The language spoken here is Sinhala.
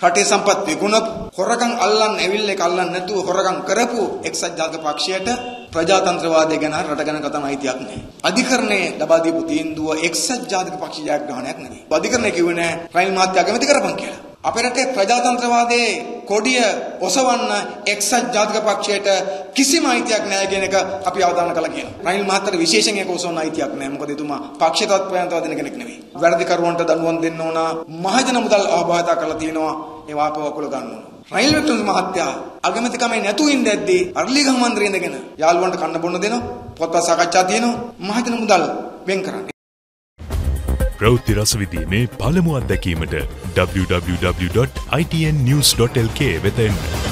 රටේ සම්පත් විකුණපු හොරකම් අල්ලන්න ඇවිල්ලා ඒක අල්ලන්න නැතුව හොරකම් කරපු එක්සත් ජාතික පක්ෂයට ප්‍රජාතන්ත්‍රවාදය ගැන රට ගැන කතාන අයිතියක් නැහැ. අධිකරණයේ ලබා දීපු තීන්දුව එක්සත් ජාතික පක්ෂ ජයග්‍රහණයක් නෙවෙයි. අධිකරණය කිව්වේ නෑ රනිල් මහත්තයා කැමති කරපන් කියලා. අපේ රටේ ප්‍රජාතන්ත්‍රවාදයේ කොඩිය ඔසවන්න එක්සත් ජාතික පක්ෂයට කිසිම අයිතියක් නැහැ කියන එක අපි අවධානය කළා කියනවා. රනිල් මහත්තයාට විශේෂයෙන් ඒක ඔසවන්න අයිතියක් නැහැ. මොකද එතුමා පක්ෂ තත්ත්වයන්ට දෙන කෙනෙක් නෙවෙයි. වැඩිකරුවන්ට දඬුවම් දෙන්න ඕන මහජන මුදල් අවබෝධතා කරලා තියෙනවා. ඒ වාපව වකුල ගන්න ඕන. රනිල් වික්‍රමසිංහ මහත්තයා අගමැතිකමේ නැතුව ඉඳද්දී අර්ලිගහ මන්ත්‍රී ඉඳගෙන යාළුවන්ට කන්න බොන්න දෙනවා. පොත්පත් සාකච්ඡා තියෙනවා. මහජන මුදල් වෙන් කරන්නේ. ප්‍රවෘත්ති රසවිදීමේ පළමු අත්දැකීමට www.itnnews.lk වෙත එන්න.